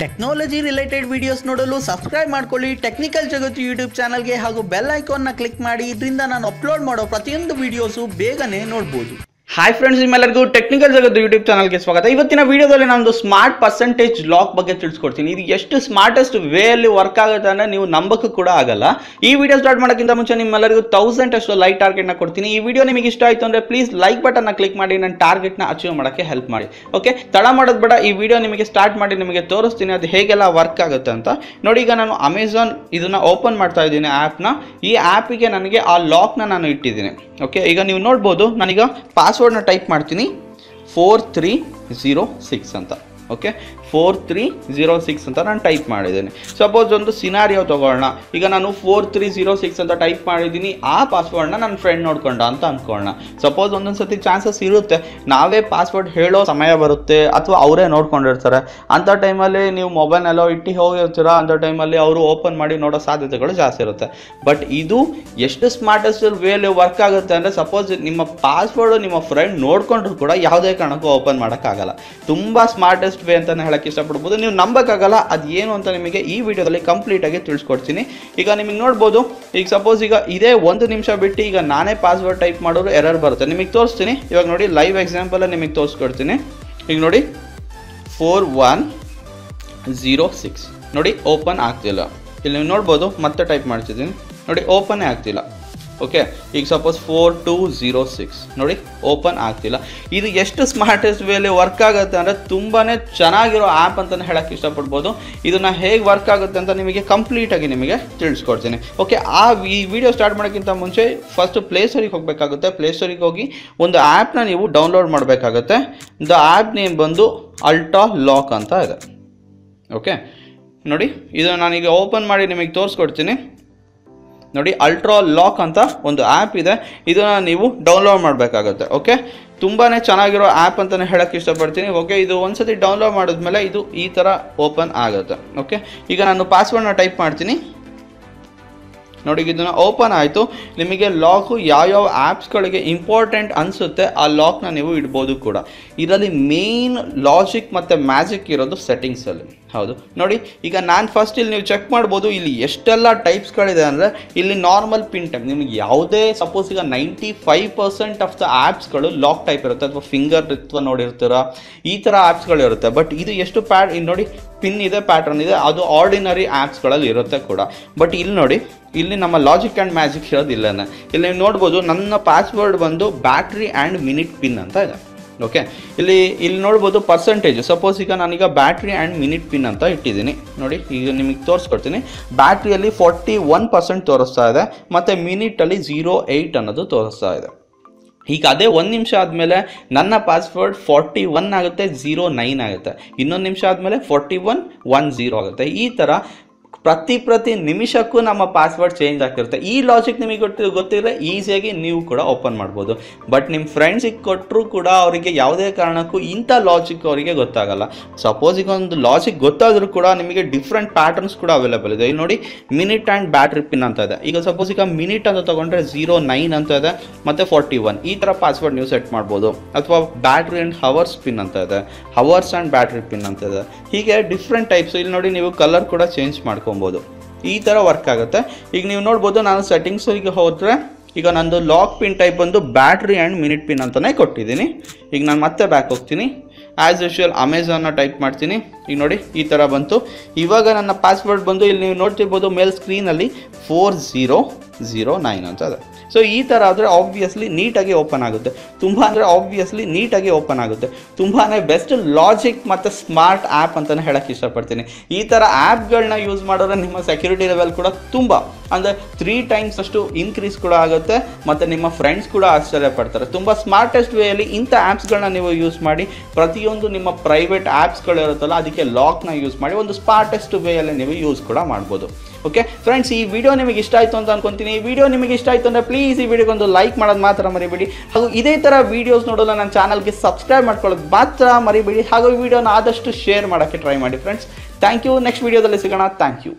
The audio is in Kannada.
ಟೆಕ್ನಾಲಜಿ ರಿಲೇಟೆಡ್ ವಿಡಿಯೋಸ್ ನೋಡಲು ಸಬ್ಸ್ಕ್ರೈಬ್ ಮಾಡ್ಕೊಳ್ಳಿ. ಟೆಕ್ನಿಕಲ್ ಜಗತ್ತು ಯೂಟ್ಯೂಬ್ ಚಾನಲ್ಗೆ ಹಾಗೂ ಬೆಲ್ ಐಕಾನ್ನ ಕ್ಲಿಕ್ ಮಾಡಿ. ಇದರಿಂದ ನಾನು ಅಪ್ಲೋಡ್ ಮಾಡೋ ಪ್ರತಿಯೊಂದು ವಿಡಿಯೋಸು ಬೇಗನೆ ನೋಡ್ಬೋದು. ಹಾಯ್ ಫ್ರೆಂಡ್ಸ್ ನಿಮ್ಮೆಲ್ಲರಿಗೂ ಟೆಕ್ನಿಕಲ್ ಜಗತ್ತು ಯೂಟ್ಯೂಬ್ ಚಾನಲ್ಗೆ ಸ್ವಾಗತ. ಇವತ್ತಿನ ವಿಡಿಯೋದಲ್ಲಿ ನಾನು ಸ್ಮಾರ್ಟ್ ಪರ್ಸೆಂಟೇಜ್ ಲಾಕ್ ಬಗ್ಗೆ ತಿಳಿಸ್ಕೊಡ್ತೀನಿ. ಇದು ಎಷ್ಟು ಸ್ಮಾರ್ಟೆಸ್ಟ್ ವೇ ಅಲ್ಲಿ ವರ್ಕ್ ಆಗುತ್ತೆ ಅಂದರೆ ನೀವು ನಂಬಕ್ಕೂ ಕೂಡ ಆಗಲ್ಲ. ಈ ವಿಡಿಯೋ ಸ್ಟಾರ್ಟ್ ಮಾಡೋಕ್ಕಿಂತ ಮುಂಚೆ ನಿಮ್ಮೆಲ್ಲರಿಗೂ ತೌಸಂಡ್ ಅಷ್ಟು ಲೈಕ್ ಟಾರ್ಗೆಟ್ನ ಕೊಡ್ತೀನಿ. ಈ ವಿಡಿಯೋ ನಿಮಗೆ ಇಷ್ಟ ಆಯಿತು ಅಂದರೆ ಪ್ಲೀಸ್ ಲೈಕ್ ಬಟನ್ನ ಕ್ಲಿಕ್ ಮಾಡಿ, ನನ್ನ ಟಾರ್ಗೆಟ್ನ ಅಚೀವ್ ಮಾಡೋಕ್ಕೆ ಹೆಲ್ಪ್ ಮಾಡಿ. ಓಕೆ ತಡ ಮಾಡೋದು ಬೇಡ. ಈ ವಿಡಿಯೋ ನಿಮಗೆ ಸ್ಟಾರ್ಟ್ ಮಾಡಿ, ನಿಮಗೆ ತೋರಿಸ್ತೀನಿ ಅದು ಹೇಗೆಲ್ಲ ವರ್ಕ್ ಆಗುತ್ತೆ ಅಂತ. ನೋಡಿ, ಈಗ ನಾನು ಅಮೆಝಾನ್ ಇದನ್ನ ಓಪನ್ ಮಾಡ್ತಾ ಇದ್ದೀನಿ ಆ್ಯಪ್ನ ಈ ಆ್ಯಪಿಗೆ ನನಗೆ ಆ ಲಾಕ್ನ ನಾನು ಇಟ್ಟಿದ್ದೀನಿ. ಓಕೆ ಈಗ ನೀವು ನೋಡ್ಬೋದು, ನಾನೀಗ ಪಾಸ್ವರ್ಡ್ನ ಟೈಪ್ ಮಾಡ್ತೀನಿ. ಫೋರ್ ತ್ರೀ ಸಿಕ್ಸ್ ಅಂತ. Okay? Four three zero six ಅಂತ ನಾನು ಟೈಪ್ ಮಾಡಿದ್ದೀನಿ. ಸಪೋಸ್ ಒಂದು ಸಿನಾರಿಯೋ ತೊಗೊಳ್ಳೋಣ ಈಗ ನಾನು ಫೋರ್ ತ್ರೀ ಝೀರೋ ಸಿಕ್ಸ್ ಅಂತ ಟೈಪ್ ಮಾಡಿದ್ದೀನಿ. ಆ ಪಾಸ್ವರ್ಡ್ನ ನನ್ನ ಫ್ರೆಂಡ್ ನೋಡ್ಕೊಂಡ ಅಂತ ಅಂದ್ಕೊಳ್ಳೋಣ ಸಪೋಸ್ ಒಂದೊಂದು ಸತಿ ಚಾನ್ಸಸ್ ಇರುತ್ತೆ. ನಾವೇ ಪಾಸ್ವರ್ಡ್ ಹೇಳೋ ಸಮಯ ಬರುತ್ತೆ ಅಥವಾ ಅವರೇ ನೋಡ್ಕೊಂಡಿರ್ತಾರೆ. ಅಂಥ ಟೈಮಲ್ಲಿ ನೀವು ಮೊಬೈಲ್ನೆಲ್ಲೋ ಇಟ್ಟು ಹೋಗಿರ್ತೀರ ಅಂಥ ಟೈಮಲ್ಲಿ ಅವರು ಓಪನ್ ಮಾಡಿ ನೋಡೋ ಸಾಧ್ಯತೆಗಳು ಜಾಸ್ತಿ ಇರುತ್ತೆ. ಬಟ್ ಇದು ಎಷ್ಟು ಸ್ಮಾರ್ಟೆಸ್ಟ್ ವೇಲಿ ವರ್ಕ್ ಆಗುತ್ತೆ ಅಂದರೆ ಸಪೋಸ್ ನಿಮ್ಮ ಪಾಸ್ವರ್ಡು ನಿಮ್ಮ ಫ್ರೆಂಡ್ ನೋಡ್ಕೊಂಡ್ರು ಕೂಡ ಯಾವುದೇ ಕಾರಣಕ್ಕೂ ಓಪನ್ ಮಾಡೋಕ್ಕಾಗಲ್ಲ. ತುಂಬ ಸ್ಮಾರ್ಟೆಸ್ಟ್ ವೇ ಅಂತಲೇ ಹೇಳಕ್ಕೆ ಇಷ್ಟಪಡ್ಬೋದು. ನೀವು ನಂಬಕ್ಕಾಗಲ್ಲ ಅದು ಏನು ಅಂತ ನಿಮಗೆ ಈ ವಿಡಿಯೋದಲ್ಲಿ ಕಂಪ್ಲೀಟಾಗಿ ತಿಳಿಸ್ಕೊಡ್ತೀನಿ. ಈಗ ನಿಮಗೆ ನೋಡ್ಬೋದು, ಈಗ ಸಪೋಸ್ ಈಗ ಇದೇ ಒಂದು ನಿಮಿಷ ಬಿಟ್ಟು ಈಗ ನಾನೇ ಪಾಸ್ವರ್ಡ್ ಟೈಪ್ ಮಾಡೋರು ಎರರ್ ಬರುತ್ತೆ. ನಿಮಗೆ ತೋರಿಸ್ತೀನಿ. ಇವಾಗ ನೋಡಿ ಲೈವ್ ಎಕ್ಸಾಂಪಲ್ ನಿಮಗೆ ತೋರಿಸ್ಕೊಡ್ತೀನಿ. ಈಗ ನೋಡಿ ಫೋರ್ ಒನ್ ಝೀರೋ ಸಿಕ್ಸ್ ನೋಡಿ ಓಪನ್ ಆಗ್ತಿಲ್ಲ. ಇಲ್ಲಿ ನೀವು ನೋಡ್ಬೋದು, ಮತ್ತೆ ಟೈಪ್ ಮಾಡ್ತಿದ್ದೀನಿ. ನೋಡಿ ಓಪನೇ ಆಗ್ತಿಲ್ಲ. ಓಕೆ ಈಗ suppose four two zero six ನೋಡಿ ಓಪನ್ ಆಗ್ತಿಲ್ಲ. ಇದು ಎಷ್ಟು ಸ್ಮಾರ್ಟೆಸ್ಟ್ ವೇಲಿ ವರ್ಕ್ ಆಗುತ್ತೆ ಅಂದರೆ ತುಂಬಾ ಚೆನ್ನಾಗಿರೋ ಆ್ಯಪ್ ಅಂತಲೇ ಹೇಳೋಕ್ಕೆ ಇಷ್ಟಪಡ್ಬೋದು. ಇದನ್ನು ಹೇಗೆ ವರ್ಕ್ ಆಗುತ್ತೆ ಅಂತ ನಿಮಗೆ ಕಂಪ್ಲೀಟಾಗಿ ನಿಮಗೆ ತಿಳಿಸ್ಕೊಡ್ತೀನಿ. ಓಕೆ ಆ ಈ ವಿಡಿಯೋ ಸ್ಟಾರ್ಟ್ ಮಾಡೋಕ್ಕಿಂತ ಮುಂಚೆ ಫಸ್ಟ್ ಪ್ಲೇಸ್ಟೋರಿಗೆ ಹೋಗಬೇಕಾಗುತ್ತೆ. ಪ್ಲೇಸ್ಟೋರಿಗೆ ಹೋಗಿ ಒಂದು ಆ್ಯಪ್ನ ನೀವು ಡೌನ್ಲೋಡ್ ಮಾಡಬೇಕಾಗುತ್ತೆ. ದ ಆ್ಯಪ್ ನೇಮ್ ಬಂದು ಅಲ್ಟಾ ಲಾಕ್ ಅಂತ ಇದೆ. ಓಕೆ ನೋಡಿ ಇದು ನಾನೀಗ ಓಪನ್ ಮಾಡಿ ನಿಮಗೆ ತೋರಿಸ್ಕೊಡ್ತೀನಿ. ನೋಡಿ ಅಲ್ಟ್ರಾ ಲಾಕ್ ಅಂತ ಒಂದು ಆ್ಯಪ್ ಇದೆ. ಇದನ್ನು ನೀವು ಡೌನ್ಲೋಡ್ ಮಾಡಬೇಕಾಗುತ್ತೆ ಓಕೆ ತುಂಬಾ ಚೆನ್ನಾಗಿರೋ ಆ್ಯಪ್ ಅಂತಲೇ ಹೇಳೋಕ್ಕೆ ಇಷ್ಟಪಡ್ತೀನಿ ಓಕೆ ಇದು ಒಂದ್ಸತಿ ಡೌನ್ಲೋಡ್ ಮಾಡಿದ್ಮೇಲೆ ಇದು ಈ ಥರ ಓಪನ್ ಆಗುತ್ತೆ ಓಕೆ ಈಗ ನಾನು ಪಾಸ್ವರ್ಡ್ನ ಟೈಪ್ ಮಾಡ್ತೀನಿ. ನೋಡಿ, ಇದನ್ನು ಓಪನ್ ಆಯಿತು. ನಿಮಗೆ ಲಾಕು ಯಾವ್ಯಾವ ಆ್ಯಪ್ಸ್ಗಳಿಗೆ ಇಂಪಾರ್ಟೆಂಟ್ ಅನಿಸುತ್ತೆ, ಆ ಲಾಕ್ನ ನೀವು ಇಡ್ಬೋದು ಕೂಡ. ಇದರಲ್ಲಿ ಮೇನ್ ಲಾಜಿಕ್ ಮತ್ತು ಮ್ಯಾಜಿಕ್ ಇರೋದು ಸೆಟ್ಟಿಂಗ್ಸಲ್ಲಿ ಹೌದು. ನೋಡಿ, ಈಗ ನಾನು ಫಸ್ಟ್ ಇಲ್ಲಿ ನೀವು ಚೆಕ್ ಮಾಡ್ಬೋದು, ಇಲ್ಲಿ ಎಷ್ಟೆಲ್ಲ ಟೈಪ್ಸ್ಗಳಿದೆ ಅಂದರೆ, ಇಲ್ಲಿ ನಾರ್ಮಲ್ ಪಿನ್ ಟೈಪ್ ನಿಮಗೆ ಯಾವುದೇ ಸಪೋಸ್ ಈಗ ninety five percent of the ಆ್ಯಪ್ಸ್ಗಳು lock type ಇರುತ್ತೆ, ಅಥವಾ ಫಿಂಗರ್ ರಿತ್ವ ನೋಡಿರ್ತೀರ, ಈ ಥರ ಆ್ಯಪ್ಸ್ಗಳಿರುತ್ತೆ ಬಟ್ ಇದು ಎಷ್ಟು ಪ್ಯಾಡ್ ಇಲ್ಲಿ ನೋಡಿ ಪಿನ್ ಇದೆ ಪ್ಯಾಟರ್ನ್ ಇದೆ, ಅದು ಆರ್ಡಿನರಿ ಆ್ಯಪ್ಸ್ಗಳಲ್ಲಿ ಇರುತ್ತೆ ಕೂಡ. ಬಟ್ ಇಲ್ಲಿ ನೋಡಿ, ಇಲ್ಲಿ ನಮ್ಮ ಲಾಜಿಕ್ ಆ್ಯಂಡ್ ಮ್ಯಾಜಿಕ್ ಇರೋದಿಲ್ಲನೇ ಇಲ್ಲಿ ನೀವು ನೋಡ್ಬೋದು, ನನ್ನ ಪಾಸ್ವರ್ಡ್ ಬಂದು ಬ್ಯಾಟ್ರಿ ಆ್ಯಂಡ್ ಮಿನಿಟ್ ಪಿನ್ ಅಂತ ಇದೆ. ಓಕೆ ಇಲ್ಲಿ ಇಲ್ಲಿ ನೋಡ್ಬೋದು ಪರ್ಸೆಂಟೇಜ್ ಸಪೋಸ್ ಈಗ ನಾನೀಗ ಬ್ಯಾಟ್ರಿ ಆ್ಯಂಡ್ ಮಿನಿಟ್ ಪಿನ್ ಅಂತ ಇಟ್ಟಿದ್ದೀನಿ. ನೋಡಿ, ಈಗ ನಿಮಗೆ ತೋರಿಸ್ಕೊಡ್ತೀನಿ. ಬ್ಯಾಟ್ರಿಯಲ್ಲಿ ಫೋರ್ಟಿ ಒನ್ ಪರ್ಸೆಂಟ್ ತೋರಿಸ್ತಾ ಇದೆ. ಮತ್ತು ಮಿನಿಟಲ್ಲಿ ಝೀರೋ ಏಯ್ಟ್ ಅನ್ನೋದು ತೋರಿಸ್ತಾ ಇದೆ. ಈಗ ಅದೇ ಒಂದು ನಿಮಿಷ ಆದಮೇಲೆ ನನ್ನ ಪಾಸ್ವರ್ಡ್ ಫಾರ್ಟಿ ಒನ್ ಆಗುತ್ತೆ ಝೀರೋ ನೈನ್ ಆಗುತ್ತೆ. ಇನ್ನೊಂದು ನಿಮಿಷ ಆದಮೇಲೆ ಫಾರ್ಟಿ ಒನ್ ಒನ್ ಝೀರೋ ಆಗುತ್ತೆ. ಈ ಥರ ಪ್ರತಿ ಪ್ರತಿ ನಿಮಿಷಕ್ಕೂ ನಮ್ಮ ಪಾಸ್ವರ್ಡ್ ಚೇಂಜ್ ಆಗ್ತಿರುತ್ತೆ. ಈ ಲಾಜಿಕ್ ನಿಮಗೆ ಗೊತ್ತಿ, ಗೊತ್ತಿದ್ರೆ ಈಸಿಯಾಗಿ ನೀವು ಕೂಡ ಓಪನ್ ಮಾಡ್ಬೋದು. ಬಟ್ ನಿಮ್ಮ ಫ್ರೆಂಡ್ಸಿಗೆ ಕೊಟ್ಟರು ಕೂಡ ಅವರಿಗೆ ಯಾವುದೇ ಕಾರಣಕ್ಕೂ ಇಂಥ ಲಾಜಿಕ್ ಅವರಿಗೆ ಗೊತ್ತಾಗಲ್ಲ. ಸಪೋಸ್ ಈಗ ಒಂದು ಲಾಜಿಕ್ ಗೊತ್ತಾದರೂ ಕೂಡ ನಿಮಗೆ ಡಿಫ್ರೆಂಟ್ ಪ್ಯಾಟರ್ನ್ಸ್ ಕೂಡ ಅವೈಲೇಬಲ್ ಇದೆ. ಇಲ್ಲಿ ನೋಡಿ ಮಿನಿಟ್ ಆ್ಯಂಡ್ ಬ್ಯಾಟ್ರಿ ಪಿನ್ ಅಂತ ಇದೆ. ಈಗ ಸಪೋಸ್ ಈಗ ಮಿನಿಟ್ ಅಂತ ತೊಗೊಂಡ್ರೆ ಝೀರೋ ನೈನ್ ಅಂತ ಇದೆ, ಮತ್ತು ಫಾರ್ಟಿ ಒನ್ ಈ ಥರ ಪಾಸ್ವರ್ಡ್ ನೀವು ಸೆಟ್ ಮಾಡ್ಬೋದು. ಅಥವಾ ಬ್ಯಾಟ್ರಿ ಆ್ಯಂಡ್ ಹವರ್ಸ್ ಪಿನ್ ಅಂತ ಇದೆ. ಹವರ್ಸ್ ಆ್ಯಂಡ್ ಬ್ಯಾಟ್ರಿ ಪಿನ್ ಅಂತ ಇದೆ. ಹೀಗೆ ಡಿಫ್ರೆಂಟ್ ಟೈಪ್ಸ್ ಇಲ್ಲಿ ನೋಡಿ, ನೀವು ಕಲರ್ ಕೂಡ ಚೇಂಜ್ ಮಾಡ್ಕೊಬೋದು. ಈ ಥರ ವರ್ಕ್ ಆಗುತ್ತೆ. ಈಗ ನೀವು ನೋಡ್ಬೋದು ನಾನು ಸೆಟ್ಟಿಂಗ್ಸಿಗೆ ಹೋದರೆ, ಈಗ ನಂದು ಲಾಕ್ ಪಿನ್ ಟೈಪ್ ಬಂದು ಬ್ಯಾಟ್ರಿ ಆ್ಯಂಡ್ ಮಿನಿಟ್ ಪಿನ್ ಅಂತಲೇ ಕೊಟ್ಟಿದ್ದೀನಿ. ಈಗ ನಾನು ಮತ್ತೆ ಬ್ಯಾಕ್ ಹೋಗ್ತೀನಿ. ಆ್ಯಸ್ ಯೂಶುವಲ್ ಅಮೆಝಾನ್ನ ಟೈಪ್ ಮಾಡ್ತೀನಿ. ಈಗ ನೋಡಿ, ಈ ಥರ ಬಂತು. ಇವಾಗ ನನ್ನ ಪಾಸ್ವರ್ಡ್ ಬಂದು, ಇಲ್ಲಿ ನೀವು ನೋಡ್ತಿರ್ಬೋದು ಮೇಲ್ ಸ್ಕ್ರೀನಲ್ಲಿ ಫೋರ್ ಝೀರೋ ಝೀರೋ ನೈನ್ ಅಂತ ಅದು ಸೊ ಈ ಥರ ಆದರೆ ಆಬ್ವಿಯಸ್ಲಿ ನೀಟಾಗಿ ಓಪನ್ ಆಗುತ್ತೆ. ತುಂಬ ಅಂದರೆ ಆಬ್ವಿಯಸ್ಲಿ ನೀಟಾಗಿ ಓಪನ್ ಆಗುತ್ತೆ. ತುಂಬಾ ಬೆಸ್ಟ್ ಲಾಜಿಕ್ ಮತ್ತು ಸ್ಮಾರ್ಟ್ ಆ್ಯಪ್ ಅಂತಲೇ ಹೇಳೋಕ್ಕೆ ಇಷ್ಟಪಡ್ತೀನಿ. ಈ ಥರ ಆ್ಯಪ್ಗಳನ್ನ ಯೂಸ್ ಮಾಡಿದ್ರೆ ನಿಮ್ಮ ಸೆಕ್ಯೂರಿಟಿ ಲೆವೆಲ್ ಕೂಡ ತುಂಬ ಅಂದರೆ ತ್ರೀ ಟೈಮ್ಸ್ ಅಷ್ಟು ಇನ್ಕ್ರೀಸ್ ಕೂಡ ಆಗುತ್ತೆ, ಮತ್ತು ನಿಮ್ಮ ಫ್ರೆಂಡ್ಸ್ ಕೂಡ ಆಶ್ಚರ್ಯ ಪಡ್ತಾರೆ. ತುಂಬ ಸ್ಮಾರ್ಟೆಸ್ಟ್ ವೇಯಲ್ಲಿ ಇಂಥ ಆ್ಯಪ್ಸ್ಗಳನ್ನ ನೀವು ಯೂಸ್ ಮಾಡಿ, ಪ್ರತಿಯೊಂದು ನಿಮ್ಮ ಪ್ರೈವೇಟ್ ಆ್ಯಪ್ಸ್ಗಳಿರುತ್ತಲ್ಲ ಅದಕ್ಕೆ ಲಾಕ್ನ ಯೂಸ್ ಮಾಡಿ, ಒಂದು ಸ್ಮಾರ್ಟೆಸ್ಟ್ ವೇಯಲ್ಲಿ ನೀವು ಯೂಸ್ ಕೂಡ ಮಾಡ್ಬೋದು. ಓಕೆ ಫ್ರೆಂಡ್ಸ್ ಈ ವಿಡಿಯೋ ನಿಮಗೆ ಇಷ್ಟ ಆಯಿತು ಅಂತ ಅನ್ಕೊಂತೀನಿ. ಈ ವಿಡಿಯೋ ನಿಮಗೆ ಇಷ್ಟ ಆಯಿತು ಅಂದರೆ ಪ್ಲೀಸ್ ಈ ವಿಡಿಯೋಗೆ ಒಂದು ಲೈಕ್ ಮಾಡೋದು ಮಾತ್ರ ಮರಿಬೇಡಿ. ಹಾಗೂ ಇದೇ ಥರ ವೀಡಿಯೋಸ್ ನೋಡೋಲ್ಲ ನನ್ನ ಚಾನಲ್ಗೆ ಸಬ್ಸ್ಕ್ರೈಬ್ ಮಾಡ್ಕೊಳ್ಳೋದು ಮಾತ್ರ ಮರಿಬೇಡಿ. ಹಾಗೂ ಈ ವಿಡಿಯೋನ ಆದಷ್ಟು ಶೇರ್ ಮಾಡೋಕ್ಕೆ ಟ್ರೈ ಮಾಡಿ ಫ್ರೆಂಡ್ಸ್ ಥ್ಯಾಂಕ್ ಯು ನೆಕ್ಸ್ಟ್ ವಿಡಿಯೋದಲ್ಲಿ ಸಿಗೋಣ. Thank you